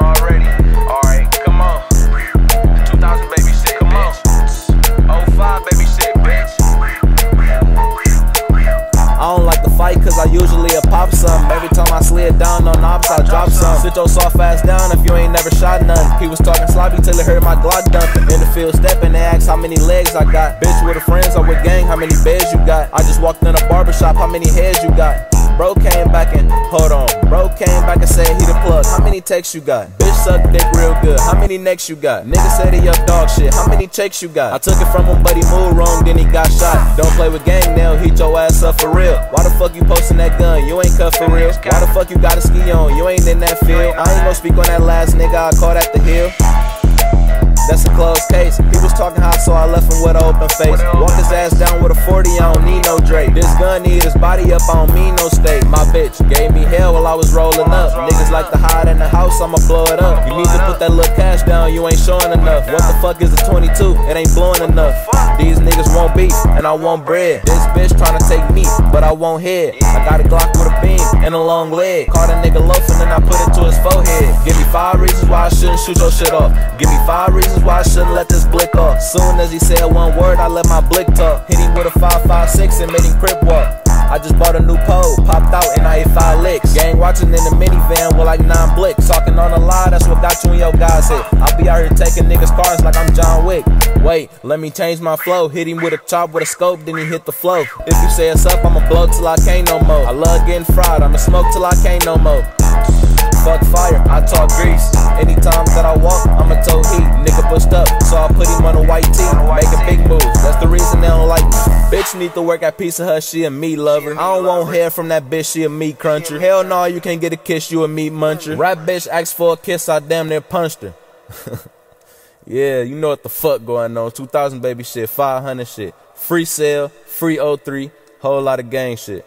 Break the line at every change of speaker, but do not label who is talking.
already. Alright, come on. 2000 baby shit, come on. 05 baby shit, bitch. I don't like to fight cause I usually a pop some. Every time I slid down on ops, I drop some. Sit your soft ass down if you ain't never shot none. He was talking sloppy till he heard my Glock dump. In the field stepping, they ask how many legs I got. Bitch, with the friends or with gang, how many beds you got? I just walked in a barbershop, how many heads you got? Bro came back and, hold on, bro came back and plug. How many takes you got? Bitch suck dick real good. How many necks you got? Nigga said he up dog shit. How many checks you got? I took it from him, but he moved wrong, then he got shot. Don't play with gang now, heat your ass up for real. Why the fuck you posting that gun? You ain't cut for real. Why the fuck you got a ski on? You ain't in that field. I ain't gonna speak on that last nigga I caught at the hill. That's a closed case. He was talking hot, so I left him with an open face. Walk his ass down with a 40, I don't need no Drake. This gun need his body up, I don't mean no state. My bitch gave me hell while I was rolling up. Niggas like to hide in the house, I'ma blow it up. You need to put that little cash down, you ain't showing enough. What the fuck is a 22? It ain't blowing enough. Want beef, and I want bread. This bitch tryna take me, but I won't head. I got a Glock with a beam and a long leg. Caught a nigga loafing, and I put it to his forehead. Give me five reasons why I shouldn't shoot your shit off. Give me five reasons why I shouldn't let this blick off. Soon as he said one word, I let my blick talk. Hit him with a 556 and made him crip walk. I just bought a new pole, popped out and I hit five licks. Gang watching in the minivan with like nine blicks. Hit. I be out here taking niggas' cars like I'm John Wick. Wait, let me change my flow. Hit him with a chop with a scope, then he hit the flow. If you say it's up, I'ma blow till I can't no more. I love getting fried, I'ma smoke till I can't no more. Fuck fire, I talk grease. Anytime that I walk, I'ma toe heat. Nigga pushed up, so I put him on a white tee. Making big moves, that's the reason they don't like me. Bitch need to work at Pizza Hut, she a meat lover. I don't want hair from that bitch, she a meat cruncher. Hell no, you can't get a kiss, you a meat muncher. Rap bitch asked for a kiss, I damn near punched her. yeah, you know what the fuck going on. 2000 baby shit, 500 shit. Free sale, free 03, whole lot of gang shit.